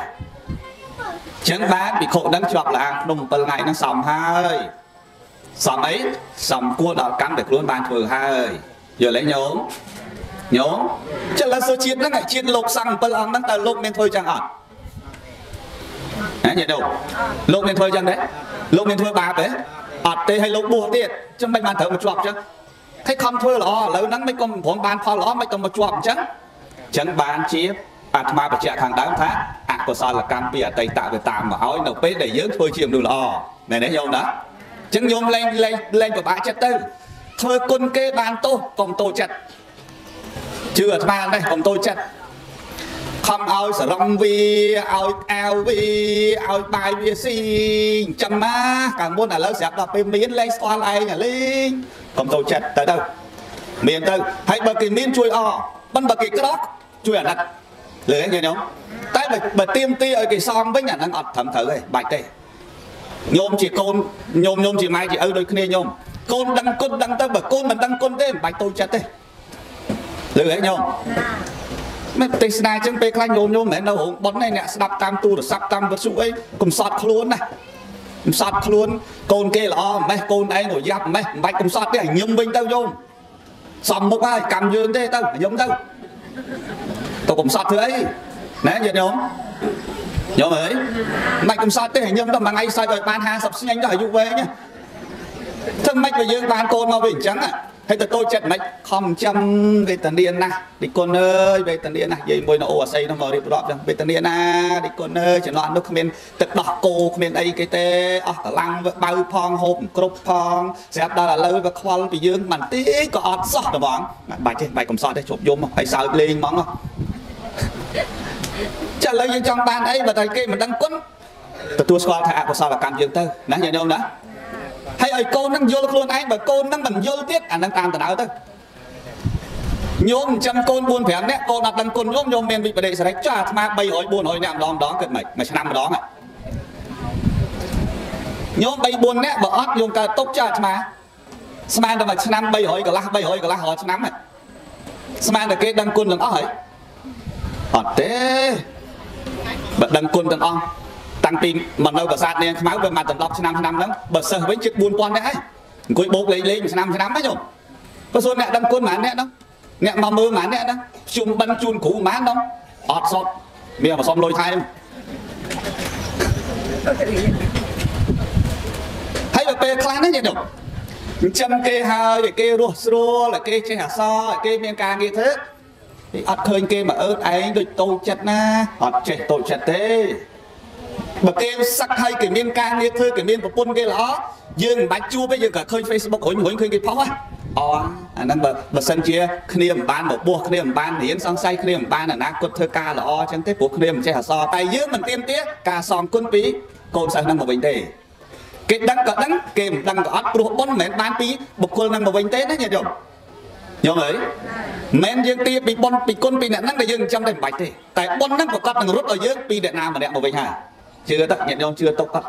ចឹងបានពិខុនឹងជាប់លាងភ្នំ7ថ្ងៃហ្នឹងសំហើយសំអីសំគួរដល់កម្មដែលខ្លួនបានធ្វើហើយយល់ទេញោមញោមចលសុជាតិហ្នឹងជាតិលោកសង្ឃ7អង្គហ្នឹងតើលោកមានធ្វើចឹងអត់ហ៎ញាតិញោមលោកមានធ្វើចឹងទេ លោកមានធ្វើបាបទេអត់ទេឲ្យលោកបួសទៀតចឹងមិនបានត្រូវមកជាប់ចឹងហើយខំធ្វើល្អឥឡូវហ្នឹងមិនគុំព្រមបានផលល្អមិនទៅមកជាប់អញ្ចឹងអញ្ចឹងបានជាអាត្មាបច្ចៈខាងដើមថាអកុសលកម្មពីអតីតវាតាមមកឲ្យនៅពេលដែលយើងធ្វើជាមនុស្សល្អមែនទេញោមណាអញ្ចឹងញោមលែងលែងលែងពិបាកចិត្តទៅធ្វើគុណគេបានទោសកុំតូចចិត្តជឿអាត្មានេះកុំតូចចិត្ត ខំឲ្យសរងវាឲ្យអាវវាឲ្យបាយវាស៊ីចាំណាកាលមុនឥឡូវស្រាប់ដល់ពេលមានលេងស្គាល់ឯងលេងកុំតូចចិត្តទៅទៅមានទៅហើយបើគេមានជួយអប៉ុន្តែបើគេក្រក់ជួយអាណិតលើឃើញទេតែបើទៀមទីឲ្យគេសំវិញអាហ្នឹងអត់ត្រឹមត្រូវទេបាច់ទេញោមជាកូនញោមញោមជាម៉ែជាឪដូចគ្នាញោមកូនដឹងគុណដឹងទៅបើកូនមិនដឹងគុណទេមិនបាច់តូចចិត្តទេលើហ៎ញោម មិនទេសនាចឹងពេលខ្លះញោមញោមមិនមែននៅរោងប៉ុនទេអ្នកស្ដាប់តាមទូរស័ព្ទតាមវិទ្យុអីកុំសត់ខ្លួនណាកំសត់ខ្លួនកូនគេល្អម៉េះកូនឯងក៏យ៉ាប់ម៉េះមិនបាច់កំសត់ទេឲ្យញឹមវិញទៅញោមសំមុខហើយកម្មយើងទេទៅញឹមទៅទៅកំសត់ធ្វើអីណាញាតិញោមញោមអើយមិនកំសត់ទេញឹមទៅមួយថ្ងៃសើចឲ្យបាន50ស្ញែងទៅអាយុវែងធ្វើម៉េចបើយើងបានកូនមកវិញអញ្ចឹង ហើយទៅតូចចិត្តមិនខំចាំវេទនាណាស់ឌីគុណអើយវេទនាណាស់និយាយមួយនៅអូអាស័យនោះមករៀបរាប់ចឹងវេទនាណាឌីគុណអើយចំណត់នោះគ្មានទឹកដោះគោគ្មានអីគេទេអស់កម្លាំងបើផងហូបគ្រប់ផងស្រាប់ដល់ឥឡូវវាខ្វល់ពីយើងមិនតិចក៏អត់សោះត្មងបាច់ទេបាច់កំសត់ទេជប់យំហើយសើចលេងហ្មងចាឥឡូវយើងចង់បានអីបើតែគេមិនដឹងគុណទទួលស្គាល់ថាអកុសលកម្មយើងទៅណាញាតិញោមណាហើយ ឲ្យកូននឹងយល់ខ្លួនឯងបើកូននឹងមិនយល់ទៀតអានឹងតាមដៅទៅញោមចិញ្ចឹមកូន4 5នាក់កូនអត់ដឹងគុណញោមញោមមានវិបដិសេរីចាអាត្មា300 400នាក់ម្ដងម្ដងគិតមិនមួយឆ្នាំម្ដងញោម3 4នាក់បើអត់ញោមកើតຕົកចាអាត្មាស្មានតែមួយឆ្នាំ300កន្លះ300កន្លះរាល់ឆ្នាំហ្នឹងស្មានតែគេដឹងគុណទាំងអស់ហើយអត់ទេបើដឹងគុណទាំងអស់ តាំងពីមកនៅប្រាសាទនាងខ្មៅវាមកដល់10ឆ្នាំឆ្នាំហ្នឹងបើសិស្សវិញជិត4000នាក់ហើយអង្គុយបោកលេងលេងឆ្នាំឆ្នាំហ្នឹងញោមបើសួរអ្នកដឹងគុណប៉ុន្មានអ្នកហ្នឹងអ្នកមកមើលប៉ុន្មានអ្នកហ្នឹងជុំបិណ្ឌជូនគ្រូប៉ុន្មានហ្នឹងអត់សតមានមកសុំលុយថែមហើយទៅពេលខ្លះណាញាតិញោមអញ្ចឹងគេហើយគេរស់ស្រួលគេចេះអសរគេមានការងារធ្វើអត់ឃើញគេមកអើតឯងដូចតូចចិត្តណាអត់ចេះតូចចិត្តទេ បើគេសឹកឲ្យគេមានការងារធ្វើគេមានប្រពន្ធគេល្អយើងមិនបាច់ជួបទេយើងក៏ឃើញ Facebook រុញរុញឃើញគេផុសអូអាហ្នឹងបើបើសិនជាគ្នាមិនបានបបោះគ្នាមិនបានរៀនសង្ស័យគ្នាមិនបានអនាគតធ្វើការល្អអញ្ចឹងទេព្រោះគ្នាមិនចេះអសរតែយើងមិនទៀមទាការសងគុណពីកូនសិស្សហ្នឹងមកវិញទេគេដឹងក៏ដឹងគេមិនដឹងក៏អត់ព្រោះបុណ្យមិនមែនបានពីបុគ្គលហ្នឹងមកវិញទេណាញាតិញោមញោមអើយមិនយើងទាពីបុណ្យពីគុណពីអ្នកហ្នឹងដែលយើងចាំតែមិនបាច់ទេតែបុណ្យហ្នឹងប្រកបនឹងរត់ឲ្យយើងពីអ្នកណាម្នាក់មកវិញហើយ ជឿទៅញាតិញោមជឿទុកអត់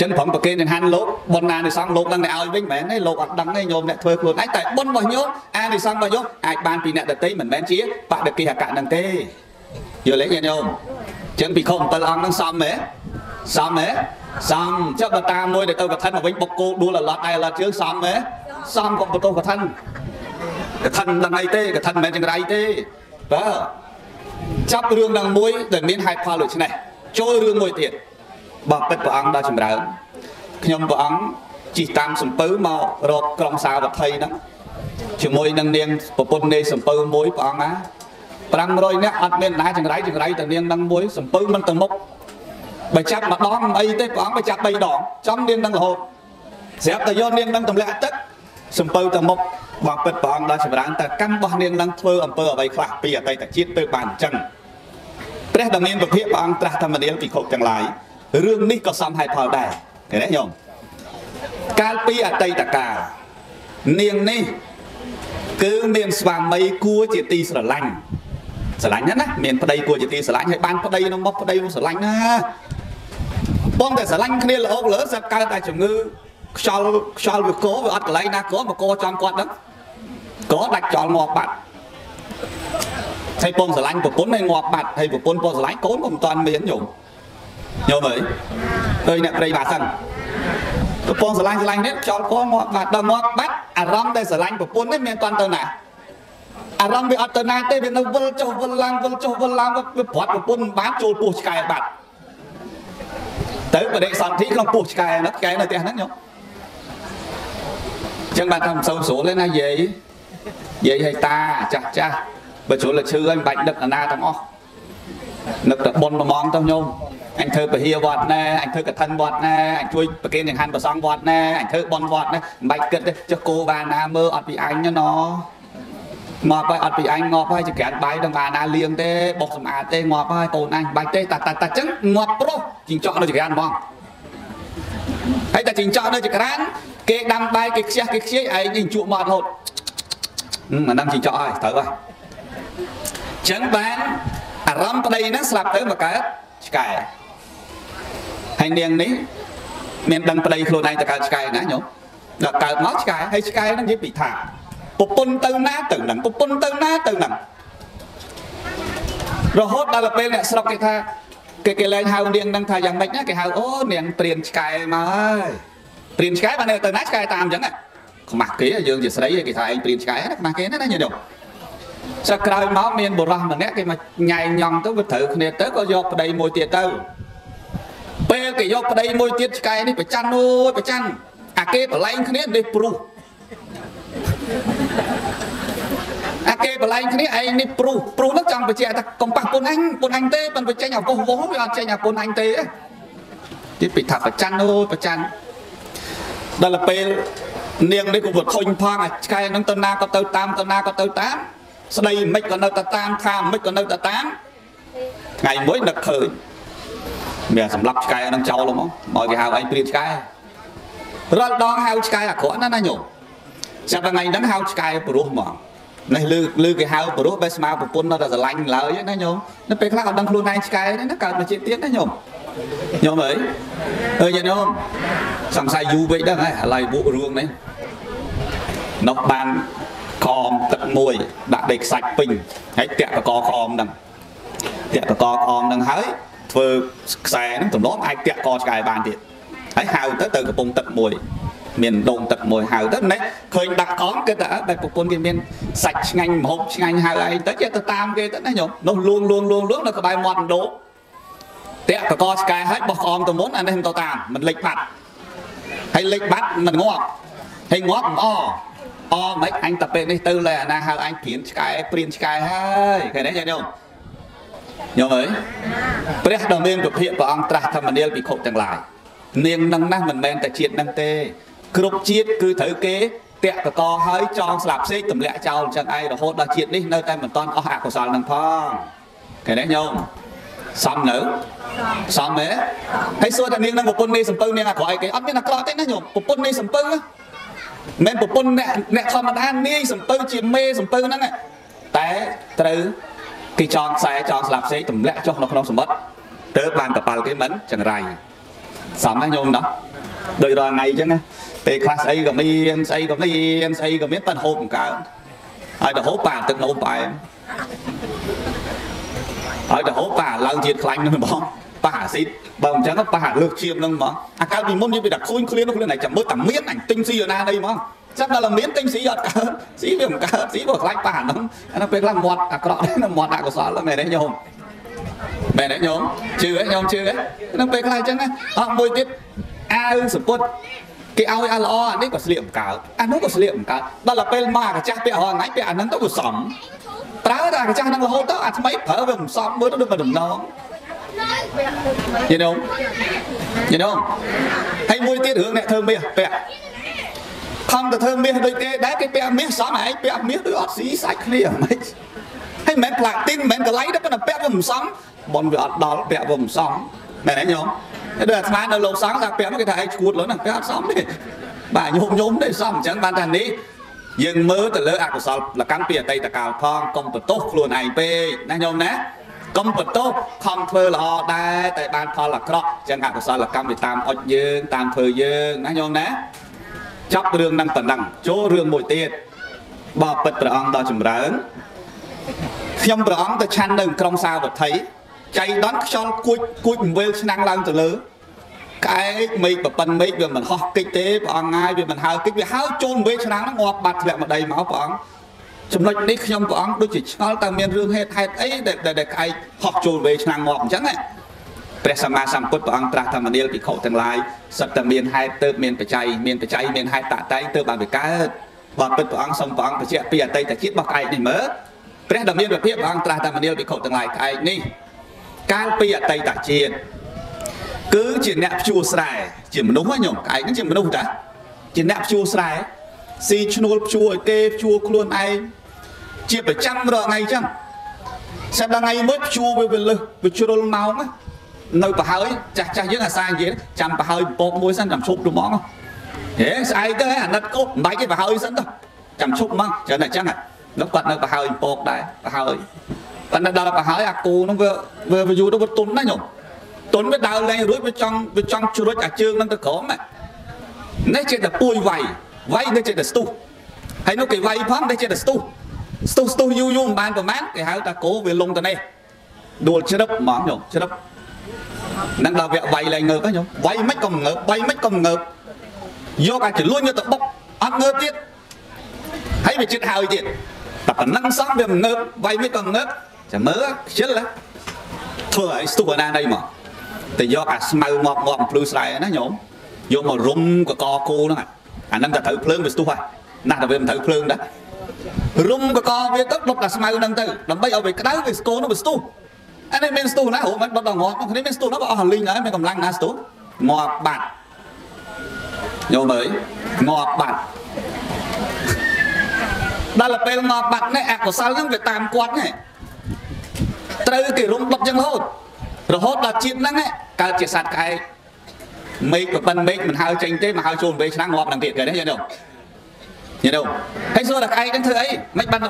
ចឹងប្រងប្រគេនចង្ហាន់លោកប៉ុនណានិសង្ឃលោកនឹងឲ្យវិញមិនមែនទេលោកអត់ដឹងទេញោមអ្នកធ្វើខ្លួនឯងតែប៉ុនរបស់ញោមអានិសង្ឃរបស់ញោមអាចបានពីអ្នកដតីមិនមែនជាបដកិហកៈនឹងទេយល់ទេញាតិញោមចឹងពីខុស7អង្គនឹងសមទេសមទេសមចុះបើតាមួយដែលទៅកឋិនមកវិញបុកគោដួលអឡត់ឯអឡត់ជើងសមទេសមកុំបន្ទោសកឋិនកឋិនដឹងអីទេកឋិនមិនមែនចង្រៃទេបាទចាប់រឿងនឹងមួយដែលមានហេតុផលដូចនេះ ចូលរឿងមួយទៀតបបិទ្ធព្រះអង្គដល់ចម្រើនខ្ញុំព្រះអង្គជិះតាមសំពៅមករកក្រុងសាវត្ថីហ្នឹងជាមួយនឹងនាងប្រពន្ធនៃសំពៅមួយព្រះអង្គណា500នាក់អត់មានណាចង្រៃចង្រៃតែនាងនឹងមួយសំពៅមិនទៅមុខបើចាប់ម្ដងអីទេព្រះអង្គបើចាប់3ដងចំនាងនឹងរហូតស្រាប់តែយកនាងនឹងទម្លាក់ទឹកសំពៅទៅមុខបងពិតព្រះអង្គដល់ចម្រើនតើកម្មរបស់នាងនឹងធ្វើអំពើអ្វីខ្លះពីអតីតជាតិទៅបានអញ្ចឹង ព្រះដ៏មានពភាកព្រះអង្គត្រាស់ធម្មនាលពិខុទាំងឡាយរឿងនេះក៏សមហេតុផលដែរឃើញទេញោមកាលពីអតីតកាលនាងនេះគឺមានស្វាមីគួរជាទីស្រឡាញ់ស្រឡាញ់ណាមានប្តីគួរជាទីស្រឡាញ់ហើយបានប្តីនោះមកប្តីនោះស្រឡាញ់ណាបងតែស្រឡាញ់គ្នាល្អលើសឹកកើតតែជំងឺខ្យល់ខ្យល់វាកោវាអត់កន្លែងណាកោមកកោចំគាត់ហ្នឹងកោដាច់ចោលងាប់បាត់ ហើយពងស្រឡាញ់ប្រពន្ធហើយងាប់បាត់ហើយប្រពន្ធពងស្រឡាញ់កូនក៏មិនតាន់មានញោមញោមអើយឃើញអ្នកព្រៃបាសិនប្រពន្ធស្រឡាញ់ស្រឡាញ់នេះខ្យល់កោងាប់បាត់ដល់ងាប់បាត់អារម្មណ៍ដែលស្រឡាញ់ប្រពន្ធនេះមានតាន់ទៅណាអារម្មណ៍វាអត់ទៅណាទេវានៅវិលចុះវិលឡើងវិលចុះវិលឡើងវាប្រាត់ប្រពន្ធមិនបានចូលពោះឆ្កែបាត់ទៅបដិសន្ធិក្នុងពោះឆ្កែហ្នឹងឆ្កែនៅផ្ទះហ្នឹងញោមចឹងបានថាមិនសូវស្រួលទេណាយាយយាយឲ្យតាចាស់ចាស់ បើជ្រុលតែឈឺហើយមិនបាច់ដឹកអាណាទាំងអស់នឹកតែប៉ុនប្រមងទៅញោមអញធ្វើពហិវត្តណែអញធ្វើកឋិនវត្តណែអញជួយប្រគេនចង្ហាន់ប្រសងវត្តណែអញធ្វើបន់វត្តណែមិនបាច់គិតទេចុះគោបានណាមើលអត់ពីអញណោងាប់ហើយអត់ពីអញងាប់ហើយចក្រានបាយដល់បានណាលៀងទេបុកសម្អាតទេងាប់ហើយកូនអញបាច់ទេតាតាតាចឹងងាប់ប្រុសជីងចក់នៅចក្រានហ្មងហើយតែជីងចក់នៅចក្រានគេដាំបាយគេខ្ជះគេខ្ជិះឯងនេះជក់មករហូតអាហ្នឹងជីងចក់ហើយត្រូវហើយ ចឹងបានអារម្មណ៍ប្តីហ្នឹងស្លាប់ទៅមកកើតឆ្កែហើយនាងនេះមានដឹងប្តីខ្លួនឯងទៅកើតឆ្កែណាញោមដល់កើតមកឆ្កែហើយឆ្កែហ្នឹងនិយាយពីថាប្រពន្ធទៅណាទៅនឹងប្រពន្ធទៅណាទៅនឹងរហូតដល់ពេលអ្នកស្រុកគេថាគេគេលែងហៅនាងនឹងថាយ៉ាងម៉េចណាគេហៅអូនាងព្រានឆ្កែមកហើយព្រានឆ្កែបានទៅណាឆ្កែតាមអញ្ចឹងខ្មាស់គេយើងជាស្រីគេថាឯងព្រានឆ្កែណាខ្មាស់គេណាណាញោម សឹកក្រោយមកមានបុរសម្នាក់គេមកញ៉ៃញ៉ង់ទៅវាត្រូវគ្នាទៅក៏យកប្តីមួយទៀតទៅពេលគេយកប្តីមួយទៀតឆ្កែនេះប្រច័នអូយប្រច័នអាគេបលែងគ្នានេះព្រុសអាគេបលែងគ្នាឯងនេះព្រុសព្រុសនោះចង់បញ្ជាក់ថាកុំប៉ះពុនអញពុនអញទេប៉ុន្តែចេញអាកុសវោវាអត់ចេញអាពុនអញទេទីពីថាប្រច័នអូយប្រច័នដល់ពេលនាងនេះក៏វត់ខុញផងអាឆ្កែនឹងទៅណាក៏ទៅតាមទៅណាក៏ទៅតាម ស្ដីមិនក៏នៅតែតាមខាមិនក៏នៅតែតាមថ្ងៃមួយនឹកឃើញមានសម្រាប់ឆ្កែនឹងចោលហ្មងមកគេហៅឯងព្រាបឆ្កែរាល់ដងហៅឆ្កែអាក្រក់ណាស់ណាញោមចាប់ថ្ងៃហ្នឹងហៅឆ្កែព្រោះហ្មងនេះលឺលឺគេហៅព្រោះបែស្មាប្រពន្ធនៅតែស្រឡាញ់ឡើយណាញោមនៅពេលខ្លះអត់ដឹងខ្លួនឯងឆ្កែណាកើតមកជាតិទៀតណាញោមញោមអើយអើយញោមសង្ស័យយូរពេកដឹងហើយឥឡូវបុករឿងនេះនោះបានខំទឹក មួយដាក់ដីខ្សាច់ពេញហើយតាក់តកខំហ្នឹងតាក់តកខំហ្នឹងហើយធ្វើខ្សែហ្នឹងទម្លាប់អាចតាក់កឆ្កែបានទៀតហើយហៅទៅទៅកំពង់ទឹកមួយមានដងទឹកមួយហៅទៅណេះឃើញដាក់កងគេថាបែបប្រពន្ធគេមានសាច់ឆ្ងាញ់ម្ហូបឆ្ងាញ់ហៅឯងទៅចេះទៅតាមគេទៅណាញោមនោះលួងលួងលួងលួងនៅក្បែរមាត់ដូតាក់កកឆ្កែហើយបោះក្អមទៅមុនអានេះមិនទៅតាមមិនលេចបាត់ហើយលេចបាត់មិនងាប់ហើយងាប់មិនអ អមិនអញតែពេលនេះទៅលែអាណាហៅអញព្រានឆ្កែព្រានឆ្កែហើយឃើញទេញោមញោមអើយព្រះដ៏មានពភៈព្រះអង្គត្រាស់ធម្មនាលពិខុទាំងឡាយនាងនឹងណាស់មិនមែនតែជាតិនឹងទេ គ្រប់ជាតិគឺត្រូវគេតាក់កកហើយចងស្លាប់ផ្សេងទម្លាក់ចោលអញ្ចឹងឯងរហូតដល់ជាតិនេះនៅតែមិនតាន់អស់អកុសលនឹងផងឃើញទេញោមសំនៅសំទេហើយសួរតែនាងនឹងប្រពន្ធនេះសំពៅនាងអាក្រក់អីគេអត់មានអាក្រក់ទេណាញោមប្រពន្ធនេះសំពៅ មិនប្រពន្ធអ្នកអ្នកធម្មតានាយសំពៅជាមេសំពៅហ្នឹងតែត្រូវគេចងខ្សែចងស្លាប់ផ្សេងទម្លាក់ចុះនៅក្នុងសមុទ្រទៅបានកប៉ាល់គេមិនចង្រៃសំណាញោមណោះដោយរាល់ថ្ងៃអញ្ចឹងណាពេលខ្លះស្អីក៏មានស្អីក៏មានស្អីក៏មានប៉ិនហូបបង្កើហើយទៅហូបប៉ាទឹកនោមផ្អែមហើយទៅហូបប៉ាឡើងជាតិខ្លាញ់នឹងបង ប៉ាអាស៊ីតបើមិនចឹងប៉ាលើកឈាមនឹងហ្មងអាកើតពីមុននិយាយពីតែខូនឃ្លាននោះខ្លួនឯងចាំមើលតែមានអញទិញស៊ីណានេះហ្មងចាំដល់មានទិញស៊ីអត់កើតស៊ីវាមិនកើតស៊ីវាខ្លាចប៉ាហ្នឹងអានោះពេលខ្លះមាត់អាក្រក់ណាមាត់អកុសលមែនទេញោមមែនទេញោមជឿទេញោមជឿទេនឹងពេលខ្លះអញ្ចឹងណាអត់មួយទៀតអាវសពុតគេឲ្យអាល្អអានេះក៏ស្លៀកបង្កើតអានោះក៏ស្លៀកបង្កើតដល់ទៅពេលមកអាចាស់ពាក់រហងៃពាក់អាហ្នឹងទៅវាសមប្រើតែអាចាស់ហ្នឹងរហូតទៅអាថ្មីប្រើវាមិនសមមើលទៅដូចមិនដំណង យល់យល់ហើយមួយទៀតរឿងអ្នកធ្វើមាសពាក់ខំទៅធ្វើមាសដូចគេដែរគេពាក់មាសសមឯងពាក់មាសដូចអត់ស៊ីសាច់គ្នាហ្មងហើយមិនមែនផ្លាទីនមិនមែនកន្លែងទេប៉ុន្តែពាក់វាមិនសមបនវាអត់ដល់ពាក់វាមិនសមមែនទេញោមដូចអាត្មានៅលោកសង្ឃថាពាក់គេថាឯងឈួតលុនពាក់អត់សមទេបាទញោមញោមទេសមអញ្ចឹងបានថានេះយើងមើលទៅលើអកុសលលកម្មពីអតីតកាលផងកុំបន្ទោសខ្លួនឯងពេកណាញោមណា កុំបន្ទោសខំធ្វើល្អដែរតែបានផលអាក្រក់ចឹងអកុសលកម្មវាតាមអុចយើងតាមធ្វើយើងណាញោមណាចប់រឿងនឹងប៉ុណ្ណឹងចូលរឿងមួយទៀតបបិទ្ធព្រះអង្គដ៏ចម្រើនខ្ញុំព្រះអង្គទៅឆាន់នៅក្រុងសាវត្ថីចៃដន្យខ្យល់គួចគួចវេលឆ្នាំងឡើងទៅលើក្អែកមេឃប្រប៉ិនមេឃវាមិនហោះកិច្ចទេព្រះអង្គងាយវាមិនហើកិច្ចវាហើចូលវេឆ្នាំងហ្នឹងងាប់បាត់ធ្លាក់មកដីមកព្រះអង្គ ចំណុចនេះខ្ញុំព្រះអង្គដូចជាឆ្ងល់តើមានរឿងហេតុហេតុអីដែលដែលក្អែកហោះចូលវេឆ្នាំងងាប់អញ្ចឹងណាព្រះសម្មាសម្ពុទ្ធព្រះអង្គត្រាស់ថាមនាលភិក្ខុទាំងឡាយសិតតែមានហេតុទៅមានបច្ច័យមានបច្ច័យមានហេតុតតែងទៅបានវាកើតបើពិតព្រះអង្គសូមព្រះអង្គបញ្ជាក់ពីអតីតជាតិរបស់ក្អែកនេះមើលព្រះដ៏មានវិភាកព្រះអង្គត្រាស់ថាមនាលភិក្ខុទាំងឡាយក្អែកនេះកាលពីអតីតជាតិគឺជាអ្នកភ្ជួរស្រែជាមនុស្សហ៎ញោមក្អែកហ្នឹងជាមនុស្សតាជាអ្នកភ្ជួរស្រែស៊ីឈ្នួលភ្ជួរឲ្យគេភ្ជួរខ្លួនឯង ជាប្រចាំរាល់ថ្ងៃចឹងសិនដល់ថ្ងៃមួយភ្ជួរវាវាលឹះវាជ្រុលម៉ោងនៅប្រហើយចាស់ចាស់យើងអាសានិយាយចាំប្រហើយពកមួយសិនចាំឈប់ទៅហ្មងហេស្អែកទៅអាណិតកូនមិនបាច់ទេប្រហើយសិនទៅចាំឈប់ហ្មងចឹងតែចឹងនោះគាត់នៅប្រហើយពកដែរប្រហើយប៉ុន្តែដល់ប្រហើយអាគូនោះវាវាយូរទៅវាទុនណាញោមទុនវាដើរលេងរួចវាចង់វាចង់ជ្រុចអាជើងនឹងទៅក្រោមនេះជាតែពួយវាយវាយនេះជាតែស្ទុះហើយនោះគេវាយផងនេះជាតែស្ទុះ ស្ទុះស្ទុះយូរយូរមិនបានប្រហែលគេហៅថាគោវាលងទៅនេះដួលជ្រឹបហ្មងញោមជ្រឹបនឹងដល់វគ្គវាយឡើងងើបហ្នឹងញោមវាយមិនក៏ងើបវាយមិនក៏ងើបយកអាចលួញទៅបុកអត់ងើបទៀតហើយវាចិត្តហើយទៀតតែប៉ុណ្ណឹងសោះវាងើបវាយមិនក៏ងើបចាំមើលខ្ជិលធ្វើឲ្យស្ទុះអាណាណីមកតែយកអាស្មៅមកមកភ្លឺស្រែណាញោមយកមករុំកកគោហ្នឹងអាហ្នឹងតែត្រូវភ្លើងវាស្ទុះហើយណាស់តែវាមិនត្រូវភ្លើងដែរ រុំកកវាទៅដុតអាស្មៅហ្នឹងទៅដើម្បីឲ្យវាក្តៅវាស្គរនោះវាស្ទុះអានេះមានស្ទុះណាហូមិនដុតដល់ងាប់គ្នាមានស្ទុះនោះក៏អស់លីងហើយមានកម្លាំងណាស្ទុះងាប់បាត់ញោមអើយងាប់បាត់ដល់ពេលងាប់បាត់នេះអកុសលហ្នឹងវាតាមគាត់ហ្នឹងត្រូវគេរុំដុតចឹងរហូតរហូតដល់ជាតិហ្នឹងកើតជាសត្វក្អែកមេឃប្រប៉ិនមេឃមិនហើចេញទេមកហើចូលវេឆ្នាំងាប់នឹងទៀតគេនេះយល់ទេ យល់ទេហើយសួរតែក្អែកហ្នឹងធ្វើអីមិនបាន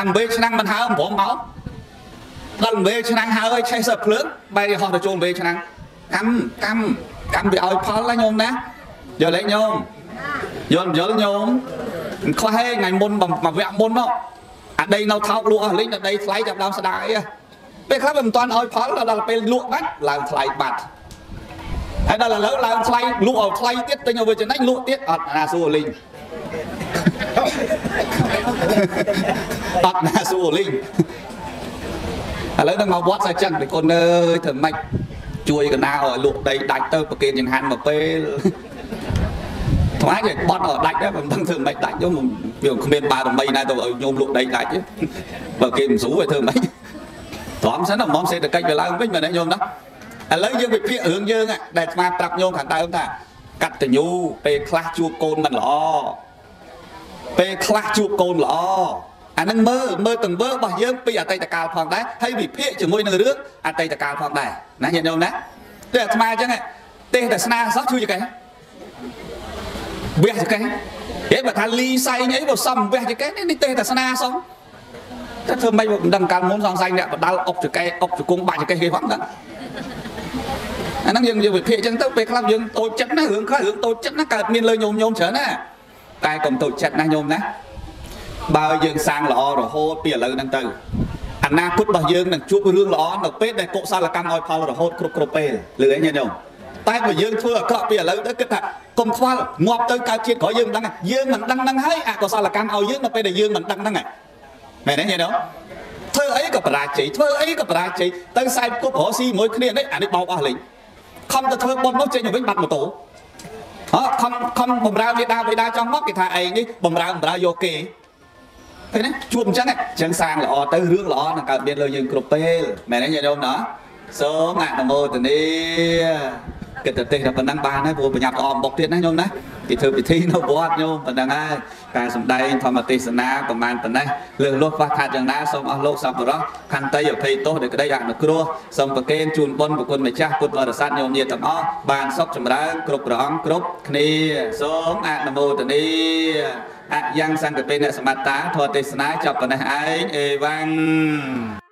អំវេឆ្នាំមិនហើព្រមមកដល់វេឆ្នាំហើឲ្យឆេះសើភ្លើងបែរហោះទៅចូលវេឆ្នាំកម្មកម្មកម្មវាឲ្យផលណាញោមណាយល់ទេញោមយល់យល់ញោមខ្លះហេថ្ងៃមុនមកវគ្គមុនមកអាដីនៅថោកលក់អស់លេងតែដីថ្លៃចាប់ដើមស្ដាយពេលខ្លះវាមិនទាន់ឲ្យផលដល់ពេលលក់បាច់ឡើងថ្លៃបាត់ហើយដល់ឥឡូវឡើងថ្លៃលក់ឲ្យថ្លៃទៀតទិញឲ្យវាចំណេញលក់ទៀតអត់ណាសួរលេង អត់ណាសួរលេងឥឡូវនឹងមកវត្តសាចឹងតែកូនអើយធ្វើម៉េចជួយកណ្ដាលឲ្យលក់ដីដាច់ទៅប្រគេនចង្ហាន់មកពេលថ្មគេបត់ឲ្យដាច់ដែរមិនដឹងធ្វើម៉េចដាច់ខ្ញុំវាគ្មានបារមីណាទៅឲ្យញោមលក់ដីដាច់ទេបើគេមិនស្រួលឲ្យធ្វើម៉េចទ្រាំសិនហ្មងសេដ្ឋកិច្ចវាឡើងវិញមែនទេញោមណាឥឡូវយើងវិភាគរឿងយើងដែលស្មាប្រាប់ញោមខាងដើមថាកតញ្ញូពេលខ្លះជួបកូនមិនល្អ ពេលខ្លះជួបកូនល្អអានឹងមើលមើលទង្វើរបស់យើងពីអតីតកាលផងដែរហើយវិភាគជាមួយនឹងរឿងអតីតកាលផងដែរណាញាតិញោមណាតែអាត្មាអញ្ចឹងទេសតែស្នាសោះជួយចកេះវះចកេះហេបើថាលីសៃអីបើសំវះចកេះនេះទេសតែស្នាសោះតែធ្វើម៉េចមិនដឹងកាលមុនសង្ស័យអ្នកបដាល់អុកចកេះអុកជង្គង់បាក់ចកេះគេផងហ្នឹងអាហ្នឹងយើងយើងវិភាគអញ្ចឹងទៅពេលខ្លះយើងតូចចិត្តណារឿងខ្លះរឿងតូចចិត្តណាកើតមានលើញោមញោមច្រើនណា តែកុំតូចចិត្តណាញោមណាបើយើងសាងល្អរហូតពីឥឡូវហ្នឹងទៅអនាគតរបស់យើងនឹងជួបរឿងល្អនៅពេលដែលកុសលកម្មឲ្យផលរហូតគ្រប់គ្រប់ពេលលឺអីញោមតែបើយើងធ្វើអាក្រក់ពីឥឡូវទៅគិតថាកុំខ្វល់ងាប់ទៅកើតជាតិក្រោយយើងមិនដឹងយើងមិនដឹងហ្នឹងហើយអកុសលកម្មឲ្យយើងនៅពេលដែលយើងមិនដឹងហ្នឹងមែនទេញោមធ្វើអីក៏បរាជ័យធ្វើអីក៏បរាជ័យទៅខ្សែគប់រស់ស៊ីមួយគ្នានេះអានេះបោកអស់លេងខំទៅធ្វើបុណ្យនោះចេញទៅវិញបាត់ម៉ូតូអើ ខំខំបំរើមេដាបេដាចង់មកគេថាឯងនេះបំរើបំរើយកគេឃើញទេជួបអញ្ចឹងអញ្ចឹងសាងល្អទៅរឿងល្អនឹងកើតមានលើយើងគ្រប់ពេលមែនទេញាតិញោមណាសូមអនុមោទនា គិតទៅទេតែប៉ុណ្ណឹងបានហើយព្រោះប្រញាប់អមបុកទៀតណាញោមណាគេធ្វើពិធីនៅវត្តញោមប៉ុណ្ណឹងហើយការសំដែងធម្មទេសនាប្រមាណប៉ុណ្ណេះលើសលោះខ្វះខាតយ៉ាងណាសូមអស់លោកសប្បុរសខន្តីអភ័យទោសដោយក្តីអនុគ្រោះសូមប្រគេនជូនបុណ្យប្រគុណម្ចាស់ពុទ្ធបរិស័ទញោមញាតិទាំងអស់បានសុខចម្រើនគ្រប់ព្រះអង្គគ្រប់គ្នាសូមអនុមោទនាអយ៉ាងសង្កពេនសមត្តាធម៌ទេសនាចប់ប៉ុណ្ណេះឯងអេវ៉ាំង